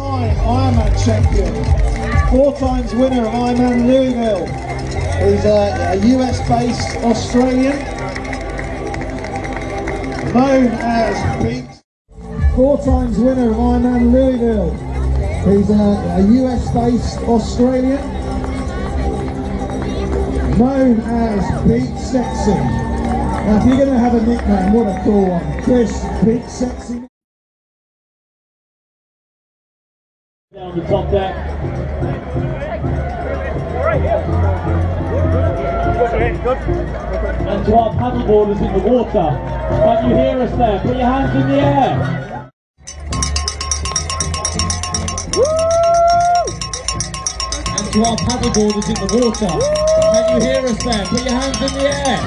Four-time Ironman champion, four times winner of Ironman Louisville. He's a, a US-based Australian, known as Pete. Four times winner of Ironman Louisville. He's a, a US-based Australian, known as Pete Sexy. Now, if you're going to have a nickname, what a cool one. Chris, Pete Sexy. Down the top deck. And to our paddleboarders in the water, can you hear us there? Put your hands in the air. And to our paddleboarders in the water, can you hear us there? Put your hands in the air.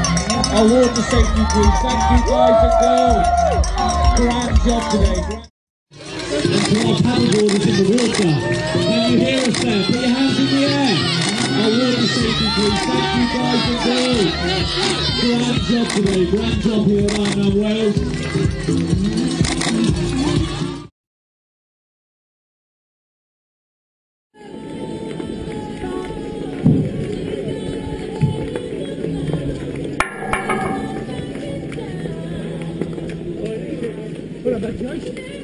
Our water safety crew, thank you guys and girls. Grand job today. And to our paddleboarders in the water, can you hear us there? Put your hands in the air. Our water safety crew, thank you guys and girls. Grand job today, grand job here at Ironman Wales. Guys,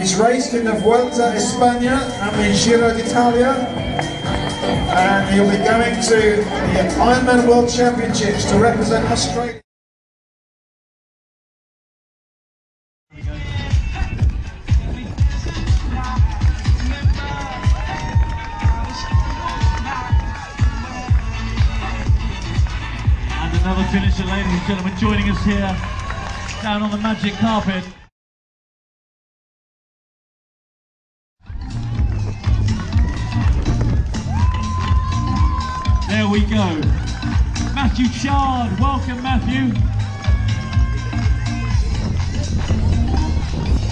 He's raced in the Vuelta España and the Giro d'Italia. And he'll be going to the Ironman World Championships to represent Australia. And another finisher, ladies and gentlemen, joining us here down on the magic carpet. There we go. Matthew Chard, welcome Matthew.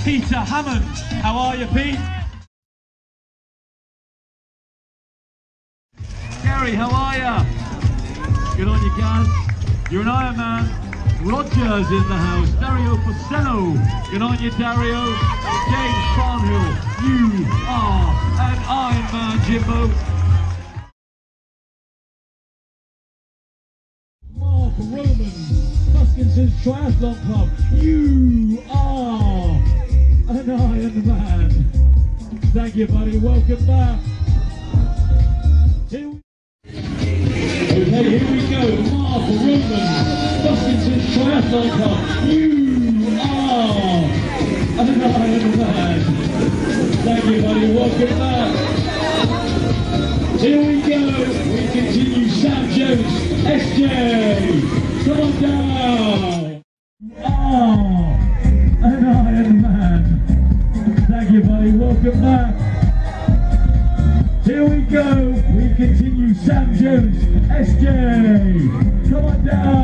Peter Hammond, how are you Pete? Gary, how are you? Good on you, guys. You're an Iron Man. Rogers in the house. Dario Porcello. Good on you, Dario. James Farnhill. You are an Iron Man, Jimbo. Roman. Huskinson's Triathlon Club. You are an Iron Man. Thank you, buddy. Welcome back. Okay, here we go. Mark Roman, Buskington Triathlon Club. You are an Iron Man. Thank you, buddy. Welcome back. Here we go. We continue. Sam Jones, SJ. Come on down. Are an Iron Man. Thank you, buddy. Welcome back. Here we go. We continue. Sam Jones, SJ. Come on down.